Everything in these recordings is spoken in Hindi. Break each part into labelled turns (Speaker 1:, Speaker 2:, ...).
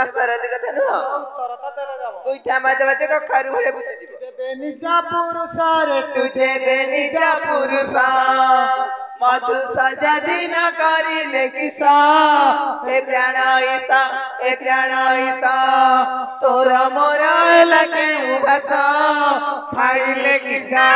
Speaker 1: বাসার দিকে তো নহ কইটা মাঝে মাঝে কখারু ভরে বুঝে যাব
Speaker 2: বেনিজা পুরুষারে তুজে
Speaker 1: বেনিজা পুরুষা মধু সজা দিন করিলে কিসা এ প্রাণ ঈশা এ প্রাণ ঈশা তোর মোর লাগে ভাষা
Speaker 3: খাইলে কিসা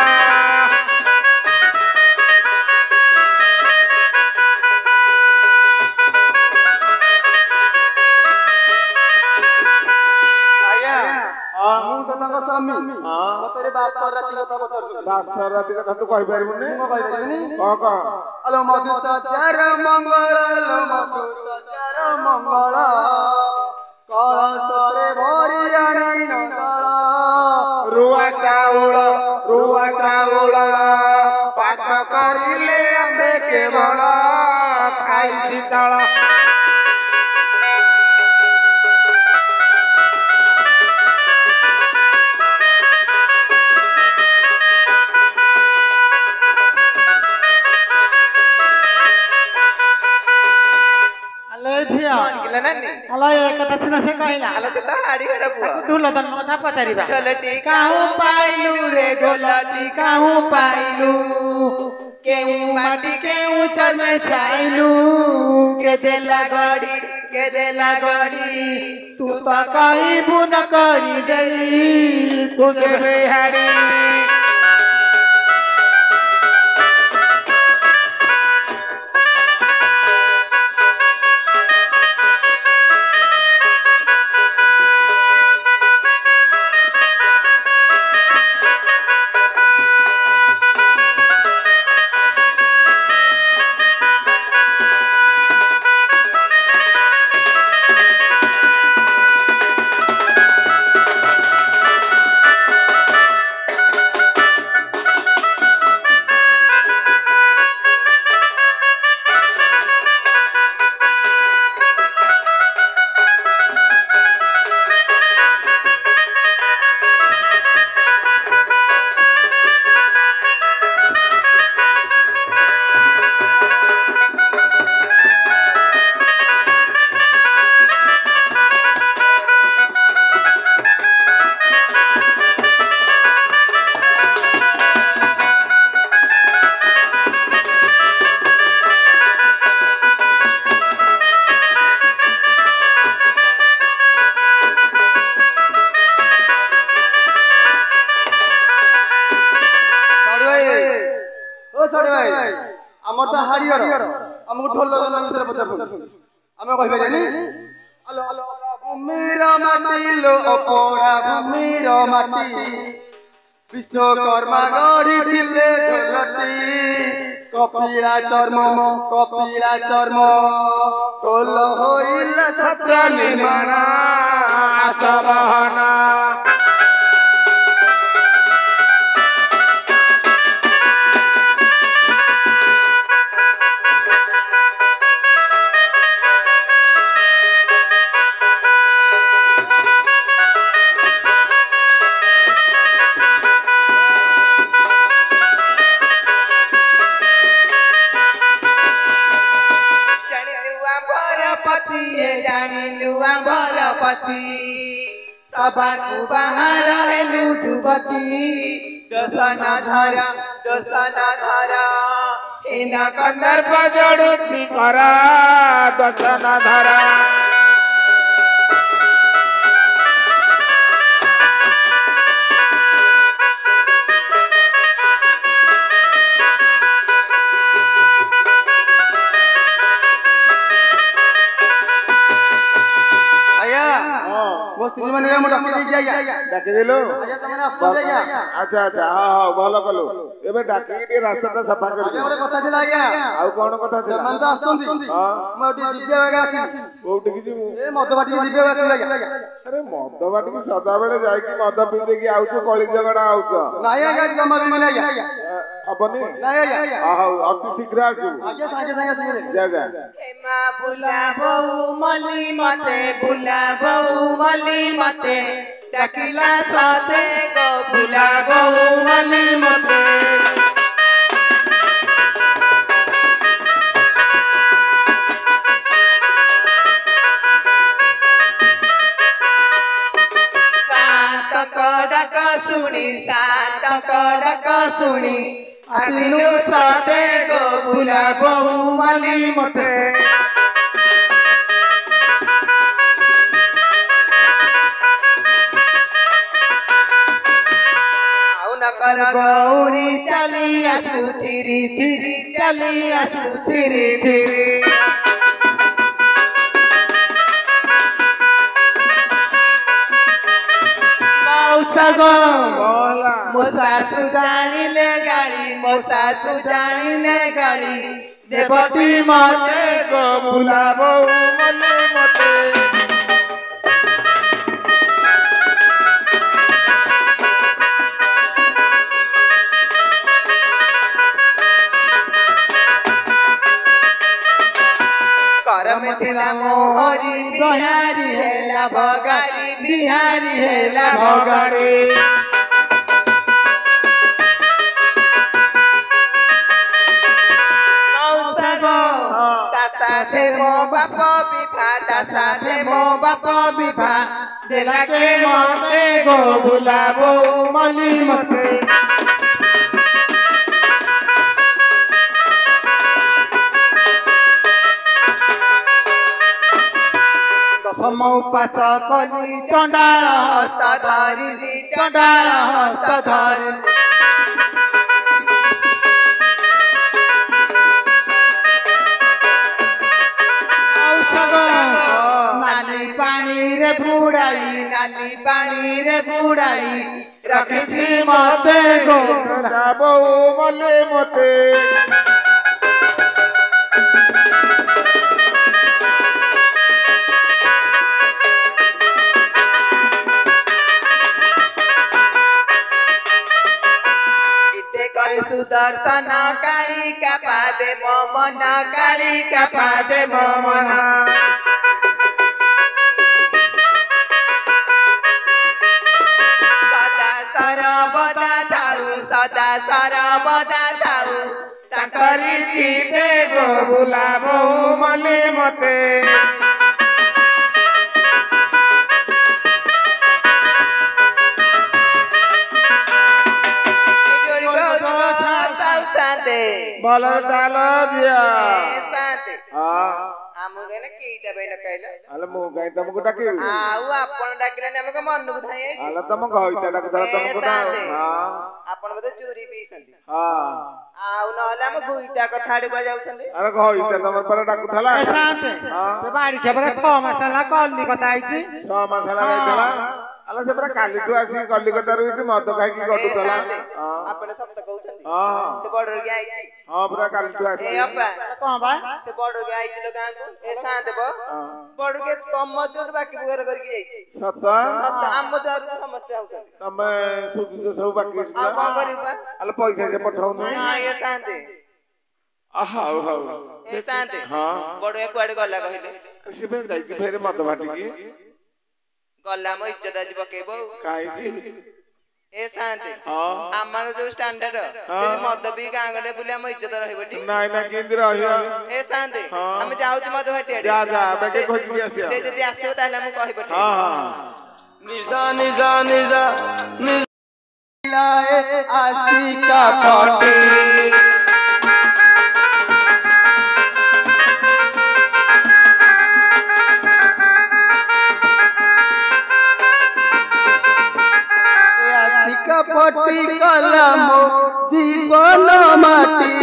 Speaker 4: আমি মতরে বাদশার রাতি কথা বলছস
Speaker 3: বাদশার রাতি কথা তো কই পারিব নি
Speaker 4: কই পারিব নি
Speaker 3: ক ক
Speaker 4: আলো মধু সচার মঙ্গল আলো মধু সচার মঙ্গল কলসরে ভরি রানী নগল
Speaker 3: রুয়া চাউল রুয়া কেবল খাই শীতল
Speaker 2: ಅಲ್ಲಯ ಕಥಸಿನ ಕಹಿನ ಅಲ್ಲ
Speaker 1: ಸತ ಹಾಡಿ ಹರಪು
Speaker 2: ढोल ತನ್ ಮಗ ತಪ್ಪ ತರಿಬಾ
Speaker 1: ढोलटी ಕಾಹು ಪಾಯಿಲು ರೇ ढोलटी ಕಾಹು ಪಾಯಿಲು ಕೇವು ಮಾಟಿ ಕೇವು ಚರ್ಮೆ ಚಾಯಿಲು
Speaker 2: ಕೆದೆಲ್ಲ ಗಡಿ
Speaker 1: ಕೆದೆಲ್ಲ ಗಡಿ तू तो कहीं बुन
Speaker 2: करी डई तुझे
Speaker 3: हाड़ी
Speaker 4: পীড়া চর্ম কপিলা চর্ম টোল হইল সত্র নির্মাণ
Speaker 3: আশা বাহনা
Speaker 1: नीलुआ बरपति सबाकु बाहर एलु जुवती दसना धारा दसना धारा हिना कंदर्प
Speaker 3: जड़ुची करा दसना धारा
Speaker 4: মিস্ত্রি মানে আমরা ডাকে দিয়ে যাই
Speaker 3: ডাকে দিল আচ্ছা আচ্ছা হ্যাঁ হ্যাঁ ভালো কলো এবে ডাকে দিয়ে রাস্তাটা সাফা করে দিও আমার
Speaker 4: কথা ছিল আজ্ঞা
Speaker 3: আউ কোন কথা ছিল সেমান
Speaker 4: তো আসতন্তি
Speaker 3: হ্যাঁ।
Speaker 4: মই ওটি জিবে বেগে আসি
Speaker 3: ওটি কি জিবু
Speaker 4: এ মদবাটি জিবে আসি লাগে
Speaker 3: আরে মদবাটি কি সদাবেলে যাই কি মদ পিতে কি আউছো কলি ঝগড়া আউছো
Speaker 4: নাই আজ্ঞা জমা বিমানে আজ্ঞা
Speaker 3: হ্যাঁ। అబ్బని అతి శీఘ్ర
Speaker 4: జయ
Speaker 1: జయ ডাকিলা সাথে গো ভুলা গৌ
Speaker 2: মালি মতে
Speaker 1: সাতক ডাক শুনি সাতক ডাক শুনি ଆସିଲୁ ସତେ ଗୋବୁଲା ବୋଉମାନି ମୋତେ কর গৌরী চলি আসু ধীরে ধীরে চলি আসু ধীরে ধীরে মৌসা গো सासु जानिले गाली मो सासु जानिले गाली देवती मते
Speaker 3: गो बुलाबो मले मते
Speaker 1: करम थिला मोहरी दोहारी भगारी बिहारी हेला
Speaker 3: भगारी
Speaker 1: সাথে মো বাপ বিভা তার সাথে মো বাপ বিভা দেলাকে মতে
Speaker 2: গো ভুলাবো মলি মতে দশম উপাস কলি চণ্ডাল হস্ত
Speaker 1: ধরিলি চণ্ডাল হস্ত ধরিলি ନାଲି ପାଣିରେ ବୁଡ଼ାଇ ରଖିଛି ମତେ
Speaker 2: ଗୋଟା
Speaker 3: ବୋଉ ମଲେ ମତେ
Speaker 1: সুদর্শন কালিকা পাদে মমনা কালিকা পাদে মমনা ସଦା ସରବଦା ଥାଉ ତାଙ୍କରି ଚିତେ ଗୋ
Speaker 3: ବୁଲା ବୋଉ ମନେ ମତେ বলো তালো দিয়া
Speaker 1: ಏನ ಕೈಲ
Speaker 3: ಅಲ್ಲ ಮೂಗೈ ತಮಗು ಡಾಕಿ ಆ
Speaker 1: ಅವು ಅಪ್ಪನ ಡಾಕಿಲ ನಮಗ ಮನ್ನುಗು ಧಾಯೆ ଆପଣ ବୋଧେ ଚୋରି ପିଇଛନ୍ତି ଆଉ ନହେଲେ ଆମ ଗୁଇତା କଥା ଆଡେ କୁହା ଯାଉଛନ୍ତି
Speaker 3: ଆରେ ତମର ପରା ଡାକୁଥିଲା ଏ ଶାନ୍ତ ସେ
Speaker 2: ବାଡି ମାସ ହେଲା କଲି କଥା ହେଇଛି
Speaker 3: 6 ମାସ ହେଲା ಅಲ್ಲ ಸಬ್ರ ಕಾಲಿಟು ಆಸಿ ಕಲಿಕತ್ತಾರು ಇಟ್ಟು ಮದ ಕಾಕಿ ಕಟ್ಟುತ್ತಲ್ಲ
Speaker 1: ಅಪ್ಪನ ಸಪ್ತ ಕೌಚಂತಿ ಸೆ ಬಾರ್ಡರ್ ಗೆ ಆಯಿತಿ
Speaker 3: ಹಾ ಪುರಾ ಕಾಲಿಟು ಆಸಿ ಏ ಅಪ್ಪ
Speaker 2: ಕೋ ಬಾ
Speaker 1: ಸೆ ಬಾರ್ಡರ್ ಗೆ ಆಯಿತಿ ಲಗಾಂಕು ಏ ಸಾ ದೇವ ಬಾರ್ಡರ್ ಗೆ ಕಮ್ ಮದ್ಯು ಬಾಕಿ ಬುಗರ ಕರಿಕೆ ಆಯಿತಿ
Speaker 3: ಸತ
Speaker 1: ಸತ ಅಮ್ಮ ದಾರು ಸಮಸ್ತೆ ಆउತಂತಿ
Speaker 3: ತಮೆ ಸುಜು ಸೌ ಬಾಕಿ ಆ ಕೋ
Speaker 1: ಕರಿಬಾ
Speaker 3: ಅಲ್ಲ ಪೈಸಾ ಸೆ ಪಠಾವು ಹಾ
Speaker 1: ಏ ಸಾಂತೆ
Speaker 3: हाउ हाउ ए सांते हां
Speaker 1: बड़ो एक वाड़ गला कहिले
Speaker 3: शिवे जाई फेरे मत भाटी की
Speaker 1: ଗଲା ମୋ ଇଜ୍ଜତ ଆଜି ପକେଇବ ଏ ସାନ୍ତେ ଆମର ଯୋଉ ଷ୍ଟାଣ୍ଡାର୍ଡ ମଦ ବି ଗାଁ ଗଣ୍ଡେ ବୁଲି ଆମ ଇଜ୍ଜତ ରହିବଟି
Speaker 3: ନାଇଁ ନାଇଁ କେମିତି ରହିବ
Speaker 1: ଏ ସାନ୍ତେ ଆମେ ଯାଉଛୁ ମଦ ଭାଟିଆଡେ ଯା ଯା ବେକେ
Speaker 3: ଖୋଜିକି ଆସିବା ସେ
Speaker 1: ଯଦି ଆସିବ ତାହେଲେ ମୁଁ କହିବ ହଁ
Speaker 3: ହଁ
Speaker 4: ନିଜା ନିଜା ନିଜା ନିଜା आशिका पटी কবি কলম জীবন মাটি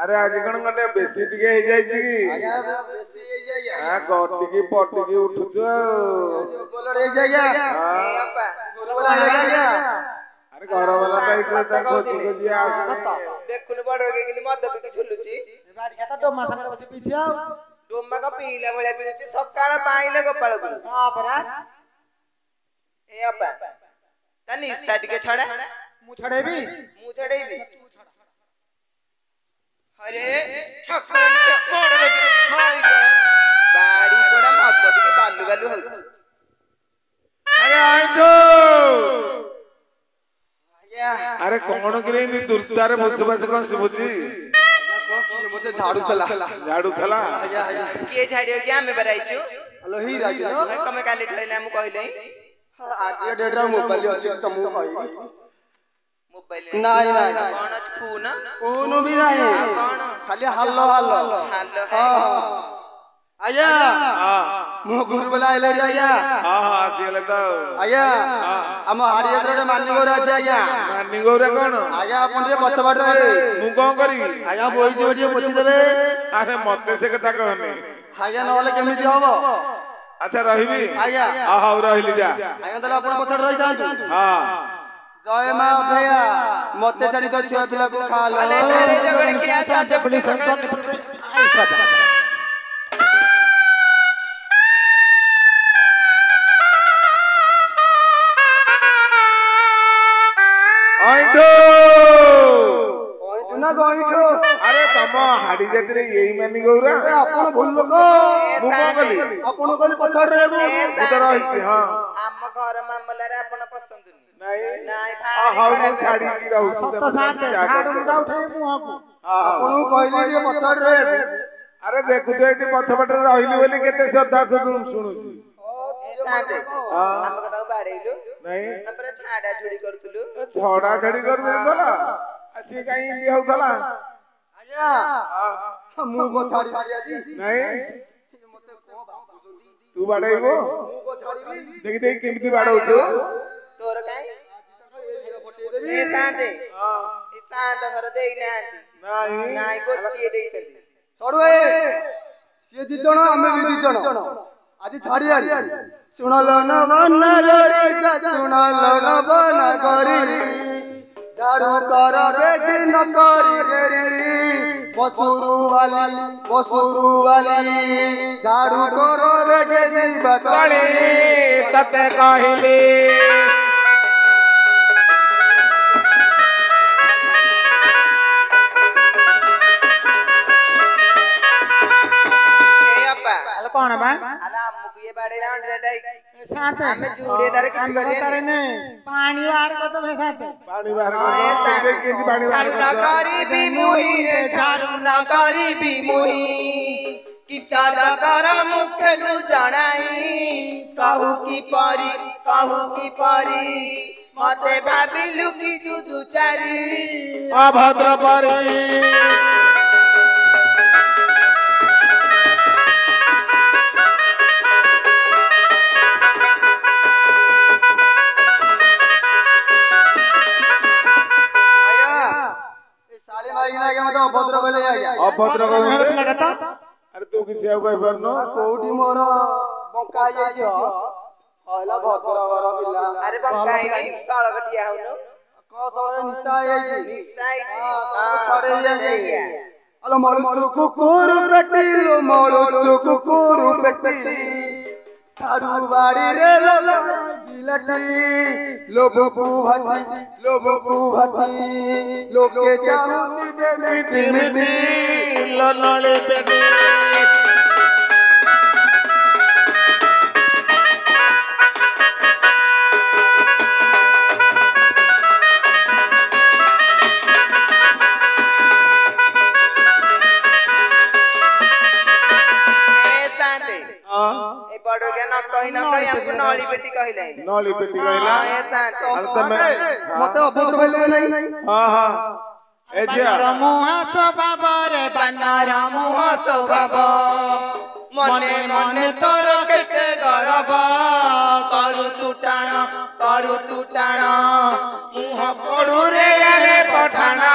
Speaker 3: আরে আজ কোন গটে বেশি টিকে হয়ে যাইছি কি হ্যাঁ গটিকি পটিকি উঠুছ
Speaker 4: গোলড় হয়ে যাই গোলড় হয়ে যাই
Speaker 3: ಗೌರವಲ ಬೈಕ್ ತಗೋತಿಗೆ ಜಿಯಾಸ್
Speaker 1: ದೇಖುನ ಬಡರಗೆ ಮದ್ದಬಿಗೆ ಝುಲ್ಲುಚಿ
Speaker 2: ಗಾಡಿ ಕತ ಡೊಮ್ಮಾ ಸಂಗಡ ಬಸಿ ಪಿಚಿಯಾ
Speaker 1: ಡೊಮ್ಮಾಗ ಪೀಲ ಬಳೆ ಪಿಚಿ ಸಕಾಳ ಪಾಯಿಲೆ ಗೋಪಾಳ ಗುಳು
Speaker 2: ಕಾಪರ
Speaker 1: ಏ ಅಪ್ಪ ತನಿ ಸಟಿಗೆ ಛಡೆ
Speaker 2: ಮು ಛಡೆಬಿ
Speaker 1: ಮು ಛಡೆಬಿ ಅರೆ ಠಕ್ಕರನ ಮೋಡರಗೆ ಹಾಯ್ ಬಾಡಿ ಪಡ ಮದ್ದಬಿಗೆ ಬಾಲ್ಲು ಬಾಲ್ಲು ಹಲ್ಕು
Speaker 3: ಅರೆ ಆಯ್ತು ଆରେ କଣ କିରେ ଏମିତି ଦୁର୍ତ୍ତାରେ ବସୁ ବସୁ କଣ ଶୁଭୁଛି
Speaker 4: ମୋତେ ଝାଡୁଥିଲା
Speaker 3: ଝାଡୁଥିଲା
Speaker 1: କିଏ ଝାଡିବ କି ଆମେ ବରାଇଛୁ ତମେ କାଲି କହିଲେ ଆମକୁ କହିଲେ
Speaker 4: ଆଜି ଡେଟ୍ ରେ ମୋବାଇଲ ଅଛି ତମକୁ କହିବି
Speaker 1: ମୋବାଇଲ ନାଇଁ ନାଇଁ କଣ ଅଛି ଫୋନ
Speaker 4: ଫୋନ ବି ନାହିଁ
Speaker 1: କଣ
Speaker 4: ଖାଲି ହାଲୋ ହାଲୋ
Speaker 1: ହାଲୋ
Speaker 4: అయ్యా ముగ్గురు బులాయిలే అయ్యా
Speaker 3: ఆహా సీలతో
Speaker 4: అయ్యా ଆମ ହାରିଆରେ ଗୋଟେ ମାନି ଗୌର ଅଛି ଆଜ୍ଞା
Speaker 3: ମାନି ଗୌର କଣ
Speaker 4: ଆଜ୍ଞା ଆପଣ ଟିକେ ପଛ ବାଟରେ
Speaker 3: ମୁଁ କଣ କରିବି
Speaker 4: ଆଜ୍ଞା ବୋଇଯିବ ଟିକେ ପୋଛି ଦେବେ
Speaker 3: ଆରେ ମତେ ସେ କଥା କହନି
Speaker 4: ଆଜ୍ଞା ନହେଲେ କେମିତି ହବ
Speaker 3: ଆଚ୍ଛା ରହିବି
Speaker 4: ଆଜ୍ଞା
Speaker 3: ହଉ ରହିଲି ଯା
Speaker 4: ଆଜ୍ଞା ତାହେଲେ ଆପଣ ପଛରେ ରହିଥାନ୍ତୁ
Speaker 3: ହଁ
Speaker 4: ଜୟ ମା ଅଭୟା ମତେ ଛାଡି ତ ଛୁଆ ପିଲାକୁ ଖାଆ
Speaker 2: ଲୋ
Speaker 3: ଖାଲି ଜାତିରେ ଏଇ ମାନି ଗୌରା
Speaker 4: ଆପଣ ଭୁଲ ଲୋକ
Speaker 1: ମୁଁ କଣ କଲି
Speaker 4: ଆପଣ କହିଲେ ପଛଆଡ଼ରେ ମୁଁ
Speaker 1: ତ ରହିଛି
Speaker 3: ହଁ
Speaker 1: ଆମ ଘର ମାମଲାରେ ଆପଣ ପସନ୍ଦୁନି ହଉ ମୁଁ ଛାଡ଼ିକି
Speaker 3: ରହୁଛି ସତ ସାଥ ଝାଡ଼ୁଟା
Speaker 2: ଉଠେଇ ମୁହଁକୁ
Speaker 3: ଆପଣଙ୍କୁ
Speaker 4: କହିଲି ଟିକେ ପଛଆଡ଼ରେ
Speaker 3: ଆରେ ଦେଖୁଛ ଏଠି ପଛପଟରେ ରହିଲି ବୋଲି କେତେ ଶ୍ରଦ୍ଧା ଶୁଣୁ ଶୁଣୁଛି
Speaker 4: ଆମ
Speaker 3: କଥାକୁ
Speaker 1: ବାଡ଼େଇଲୁ ତାପରେ ଛାଡ଼ା ଛୁଡ଼ି କରୁଥିଲୁ
Speaker 3: ଛଡ଼ା ଛାଡ଼ି କରୁଥିଲୁ ସିଏ କାହିଁ ଏମିତି ହଉଥିଲା
Speaker 4: क्या
Speaker 3: तू बाड़ाइबो देखि देखि केमिति बाड़ाउछु
Speaker 1: तोर काई
Speaker 4: ए
Speaker 1: साथे
Speaker 3: ए
Speaker 1: साथ घर देई नांती
Speaker 3: नाही नाही
Speaker 1: गोटिए देई सदी
Speaker 4: छोड़वे से दी जण आमे भी दी जण আজি ছাড়ি আরি শুনল না বন গরি শুনল না বন গরি चारू कर बेदिन करी बेरी बसुरु वाली बसुरु वाली चारू कर बेदिन बकली
Speaker 3: तते कहली
Speaker 2: कौन बा
Speaker 1: अला मुगिए बाड़े ना रेडाई
Speaker 2: साथ हमें
Speaker 1: जुड़े दर किछ करे करे
Speaker 2: ने पानी वार को तो मैं साथ
Speaker 3: पानी वार को केंदी पानी वार ना
Speaker 1: करी भी मुही रे छाड़ ना करी भी मुही किता कितारा कर नु जणाई कहू की परी कहू की परी मते भाबिलु की तू दुचारी
Speaker 3: भद्र परी
Speaker 4: ଅଭଦ୍ର କହିଲେ ଆଜ୍ଞା
Speaker 3: ଅଭଦ୍ର କହିଲେ
Speaker 2: ପିଲାଟା ତ
Speaker 3: ଆରେ ତୁ କିଛି ଆଉ କହିପାରୁନୁ
Speaker 4: କୋଉଠି ମୋର ବଙ୍କା ହେଇଯାଇଛି କହିଲା ଭଦ୍ରକର ପିଲା
Speaker 1: ଆରେ ବଙ୍କା ହେଇନି ସଳକ ଠିଆ ହଉନୁ
Speaker 4: କଣ ସଳରେ ନିଶା ହେଇଯାଇଛି
Speaker 1: ନିଶା ହେଇଯାଇଛି ଛଡେଇ ହେଇଯାଇଛି
Speaker 4: ଆଲୋ ମଳୁଛୁ କୁକୁରୁ ପେଟିଲୁ ମଳୁଛୁ କୁକୁରୁ ପେଟି ଝାଡୁ ବାଡ଼ିରେ ଲଗା लटी लोबो बुहटी लोबो बुहटी लोके जामुन बेबी मिठी
Speaker 3: ललले बेबी
Speaker 1: ନା କହିନ କହି ଆମକୁ ନଳି ପେଟି କହିଲେ
Speaker 3: ନଳି ପେଟି କହିଲା
Speaker 1: ଆଉ
Speaker 4: ତମେ ମତେ ଅଭଦ୍ର କହିଲେ ନାଇଁ
Speaker 3: ହଁ ହଁ
Speaker 2: ଏ ଝିଅ ମୁହଁ ସ୍ୱଭାବ ରେ ବାନର ମୁହଁ ସ୍ୱଭାବ
Speaker 1: ମନେ ମନେ ତୋର କେତେ ଗରବ କରୁ ତୁ ଟାଣ କରୁ ତୁ ଟାଣ
Speaker 3: ମୁହଁ ପଡୁରେ ଗଲେ ପଠାଣ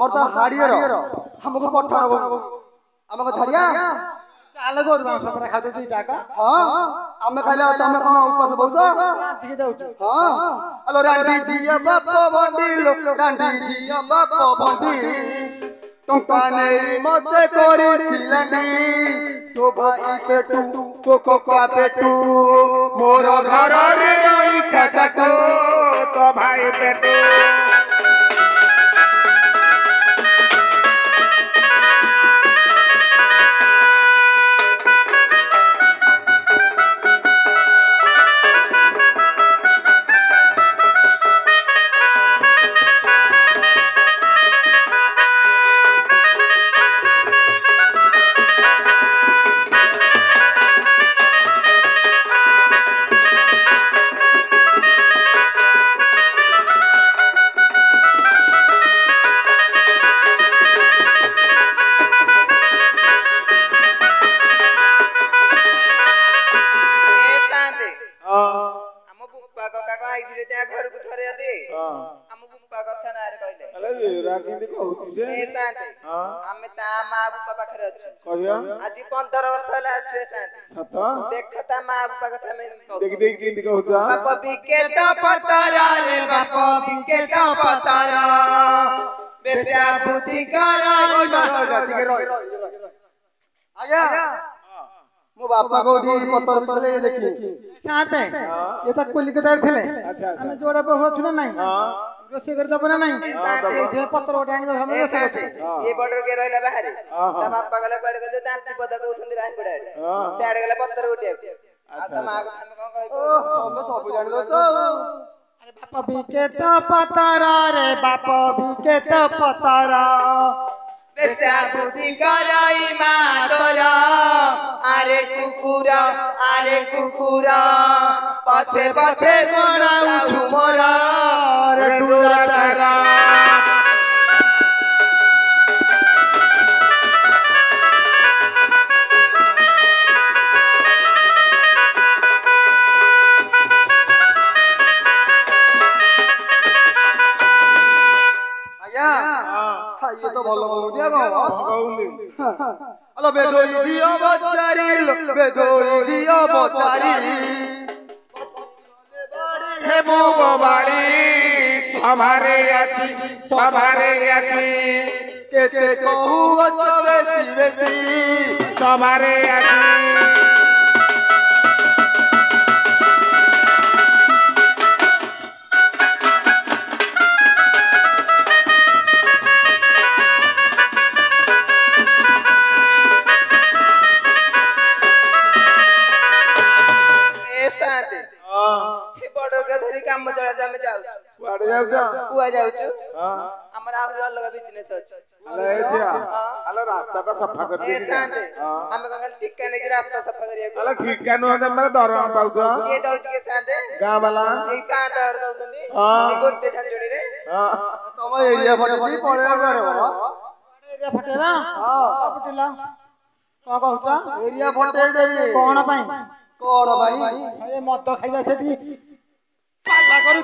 Speaker 4: আমার তো হাড়িয়ের আমাকে পঠা রব আমাকে ধরিয়া
Speaker 2: চালে করব সবরে খাতে দুই টাকা
Speaker 4: হ্যাঁ, হ্যাঁ। আমি খাইলে তুমি কোন উপাস বলছ
Speaker 2: ঠিক দাউছ
Speaker 4: হ্যাঁ আলো রান্ডি জিয়া বাপ ভন্ডিল রান্ডি জিয়া বাপ ভন্ডিল টঙ্কা নেই মতে করেছিলেনি তো ভাই পেটু তো কোকা পেটু মোর ঘরের
Speaker 3: ওই ঠাকা তো ভাই পেটু
Speaker 1: अजी पंदर वर्ष होला छै सत देखत मा भगत हम देख
Speaker 3: देख के हो जा
Speaker 1: बाप बिके त तो पतरा रे बाप बिके त तो पतरा बेस्या बुद्धि करा रे
Speaker 4: बाप आ तो गया मो बापा को दी पत्थर तले देखि
Speaker 2: साते
Speaker 3: ये
Speaker 2: त कोलिकतार थेले अच्छा,
Speaker 3: अच्छा। हम
Speaker 2: जोड़ा बहु छु नहीं
Speaker 3: हां
Speaker 2: ରୋଷେଇ କରି ଦବ ନା ନାଇଁ
Speaker 1: ଯେ
Speaker 2: ପତ୍ର ଗୋଟେ ଆଣି
Speaker 1: ଇଏ ବର୍ଡର କିଏ ରହିଲା ବାହାରେ
Speaker 3: ତା
Speaker 1: ବାପା ଗଲେ କୁଆଡେ ଗଲେ ତାନ୍ତି ପଦ କହୁଛନ୍ତି ରାୟଗଡା
Speaker 3: ସିଆଡେ
Speaker 1: ଗଲେ ପତ୍ର ଉଠିବାକୁ
Speaker 3: ଆଉ ତା ମା
Speaker 1: କଣ କହିବୁ
Speaker 4: ସବୁ ଜାଣି ଦଉଛ ଆରେ
Speaker 2: ବାପ ବିକେଟ ପତର ରେ ବାପ ବିକେଟ ପତର
Speaker 1: চেষ্টাবুদ্ধি করই মাতর আরে কুকুর আরে কুকুর পছে পছে কোণ উঠু
Speaker 4: ଇଏ ତ ଭଲ ବୋହୁନି ଆଉ
Speaker 3: ବୋହୁନି
Speaker 4: ଆଲୋ ବେଦୋଇ ଝିଅ ବଚାରି ବେଦୋଇ ଝିଅ ବଚାରି
Speaker 3: হে বাড়ি সভারে আসি সভারে আসি
Speaker 4: কেতে কহু বেশি বেশি
Speaker 3: সভারে আসি
Speaker 1: ବଡ ଧରିକି କାମ ଚଳାଇଛୁ ଆମେ ଯାଉଛୁ
Speaker 3: କୁଆଡେ ଯାଉଛ
Speaker 1: କୁଆ ଯାଉଛୁ ଆମର ଆହୁରି ଅଲଗା ବିଜନେସ
Speaker 4: ଅଛି
Speaker 3: ଆଲୋ ରାସ୍ତାଟା ସଫା କରିଦେଇଛି ଆମେ
Speaker 1: କଣ ଖାଲି ଠିକା ନେଇକି ରାସ୍ତା ସଫା କରିବାକୁ ଆଲୋ
Speaker 3: ଠିକା ନୁହଁ ତମେ ଦରମା ପାଉଛ
Speaker 1: କିଏ ଦଉଛି କିଏ ସାନ୍ତେ
Speaker 3: ଗାଁ ବାଲା
Speaker 1: ଏଇ ସାନ୍ତ ଦଉଛନ୍ତି ଗୋଟେ ଝାଞ୍ଜୁଣିରେ
Speaker 4: ତମ ଏରିଆ ଫଟେଇ ପଳେଇବା ଏରିଆ
Speaker 2: ଫଟେଇବା
Speaker 4: ହଁ
Speaker 2: ଫଟେଇଲା କଣ କହୁଛ
Speaker 4: ଏରିଆ ଫଟେଇ ଦେବି କଣ
Speaker 2: ପାଇଁ
Speaker 4: କଣ ପାଇଁ
Speaker 2: ମଦ ଖାଇବା ସେଠି পাল্লা করো